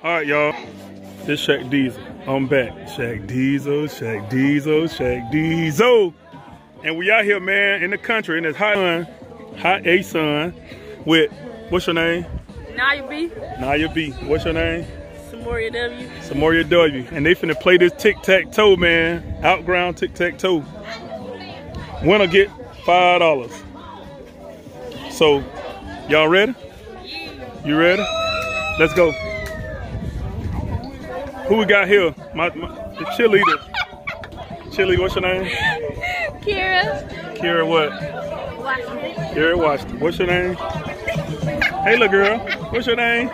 All right, y'all. This Shack Diesel. I'm back. Shack Diesel, Shack Diesel, Shack Diesel. And we out here, man, in the country in this hot sun, hot A sun, with, what's your name? Naya B. Naya B. What's your name? Samoria W. Samoria W. And they finna play this tic-tac-toe, man. Outground tic-tac-toe. Winner get $5. So, y'all ready? You ready? Let's go. Who we got here? My, my the cheerleader. Cheerleader, what's your name? Kira. Kira what? Washington. Kira Washington. What's your name? Hey, little girl. What's your name?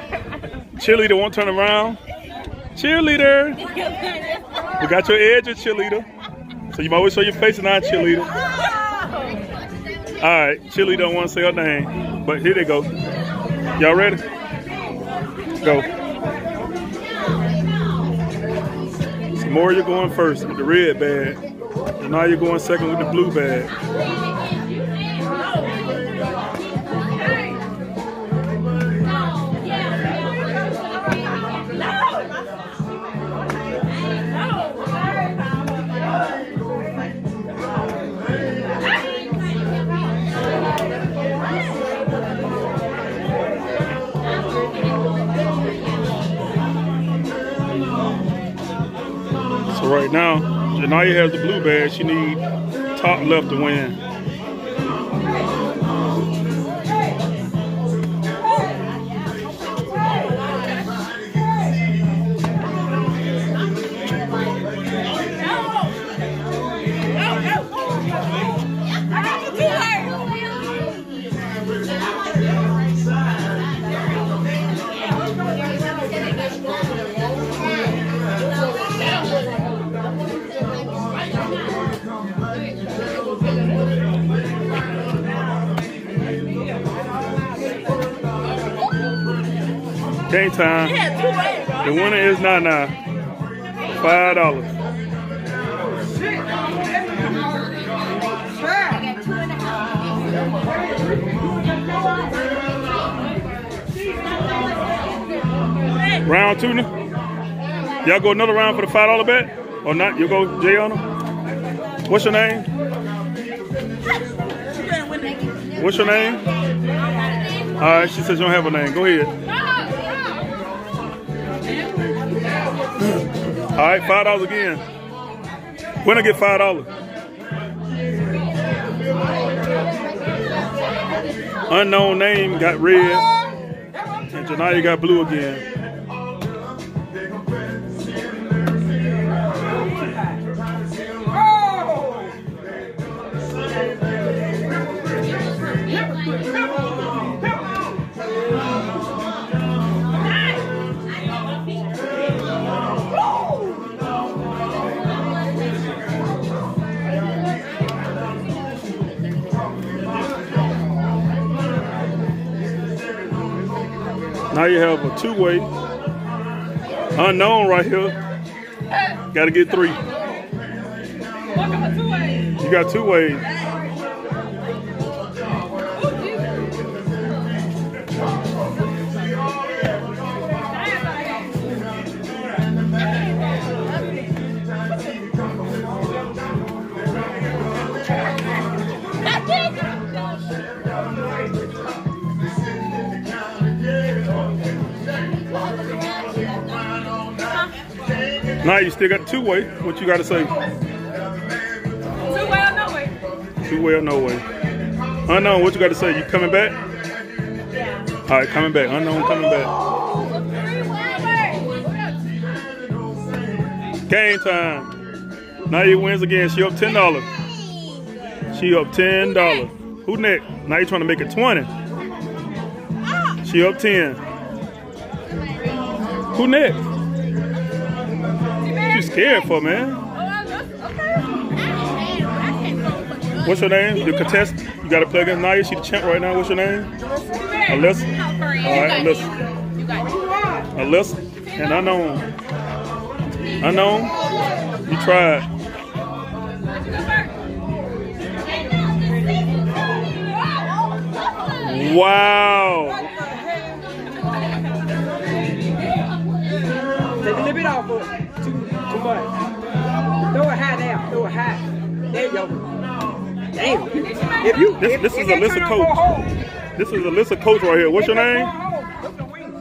Cheerleader won't turn around. Cheerleader. We got your edges, cheerleader. So you might always show your face and not cheerleader. All right, cheerleader don't want to say her name, but here they go. Y'all ready? Go. More you're going first with the red bag. And now you're going second with the blue bag. Right now, Janaya has the blue bag. She need top left to win. Game time. The winner is Nana. Five dollars. Round two now? Y'all go another round for the five dollar bet? Or not? You go Jay on them? What's your name? What's your name? All right, she says you don't have a name. Go ahead. All right, five dollars again. When I get five dollars? Unknown name got red, and Janaya got blue again. Now you have a two-way. Unknown right here. Got to get three. You got two ways. Now you still got two way. What you got to say? Two way or no way? Two way or no way? Unknown. What you got to say? You coming back? Yeah. All right, coming back. Unknown coming back. Game time. Now you wins again. She up ten dollars. She up ten dollars. Who next? Now you trying to make it twenty. She up ten. Who next? You scared for man? What's your name? The contestant. You got to play against Naya. She the champ right now. What's your name? Alyssa. All right, Alyssa. Alyssa and unknown. Unknown. You tried. Wow. butt. Throw a hat out. Throw a hat. There you go. Damn. If you, this, if, this is Alyssa Coach. This is Alyssa Coach right here. What's your name?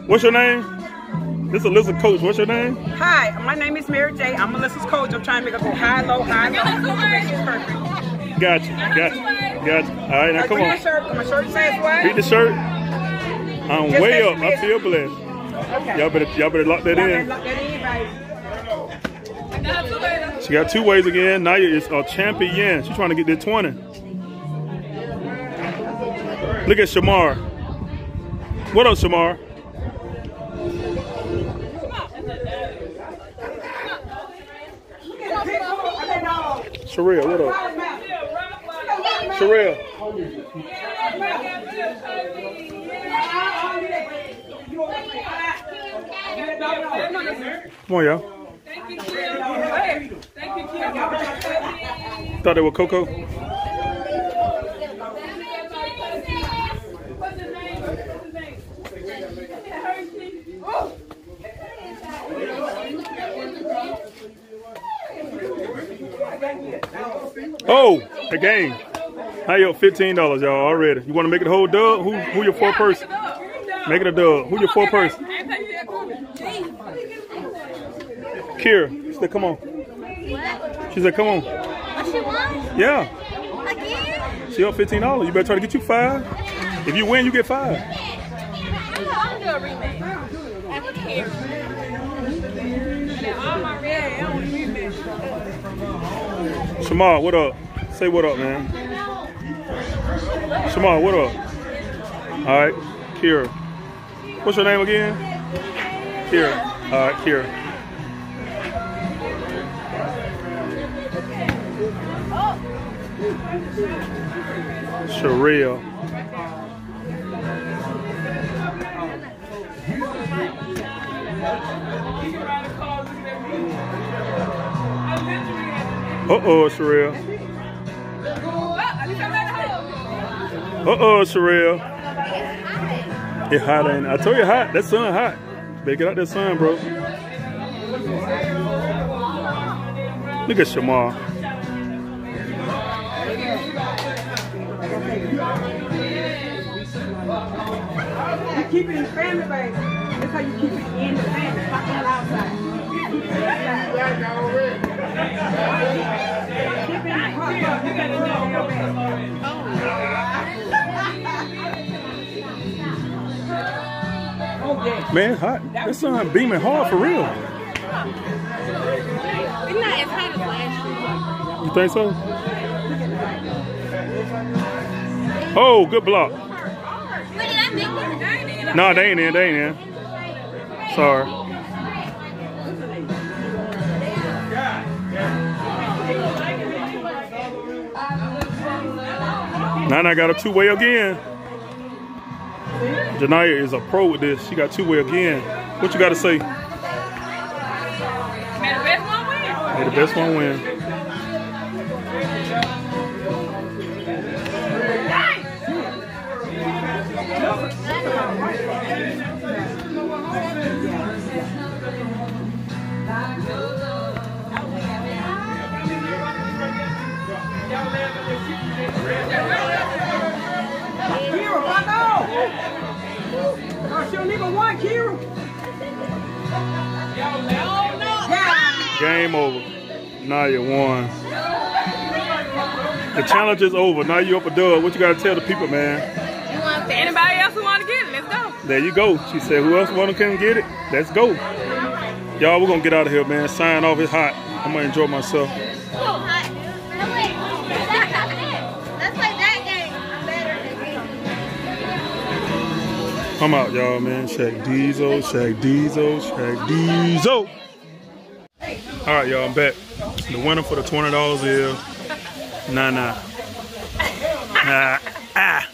What's your name? This is Alyssa Coach. What's your name? Hi, my name is Mary J. I'm Alyssa's coach. I'm trying to make a go high, low, high, low. Gotcha. Gotcha. Gotcha. All right, now come on. Shirt. Read the shirt. I'm Just way up. I feel blessed. Okay. Y'all better y'all better lock that in. Lock that in, right? She got two ways again. Naya is a champion. She's trying to get to 20. Look at Shamar. What up, Shamar? Sherelle, what up? Sherelle. Come on, y'all. Thought they were Coco. Oh, the game. Now you fifteen dollars, y'all already. You want to make it a whole dub? Who who your four person? Make it a dub. Who your four person? Kira. Come on. She said, come on. What she want? Yeah. Again? She up fifteen dollars. You better try to get you five. If you win, you get five. I'm gonna do a remake. After here. And then all my red, I don't. Shamar, what up? Say what up, man. Shamar, what up? All right, Kira. What's your name again? Kira. All right, Kira. Sherelle. Uh-oh, Sherelle. Uh-oh, Sherelle. It's hot, ain't it? I told you hot. That sun hot. Better get out that sun, bro. Look at Shamar. Keep it in the family, baby. That's how you keep it in the family. Not on the outside. Keep it inside. Keep it in the heart. Oh, yeah. Man, hot. That sun beaming hard for real. It's not as hot as last year. You think so? Oh, good block. No, they ain't in. They ain't in. Sorry. Nana got a two-way again. Janaya is a pro with this. She got two-way again. What you got to say? May the best one win. May the best one win. Even want Game over. Naya won. The challenge is over. Now you up a dub. What you got to tell the people, man? You want to anybody else who want to get it? Let's go. There you go. She said, who else want to come get it? Let's go. Y'all, we're going to get out of here, man. Sign off. It's hot. I'm going to enjoy myself. I'm out, y'all, man. Shack Diesel, Shack Diesel, Shack Diesel. All right, y'all, I'm back. The winner for the $20 is Nah Nah. Nah. Ah.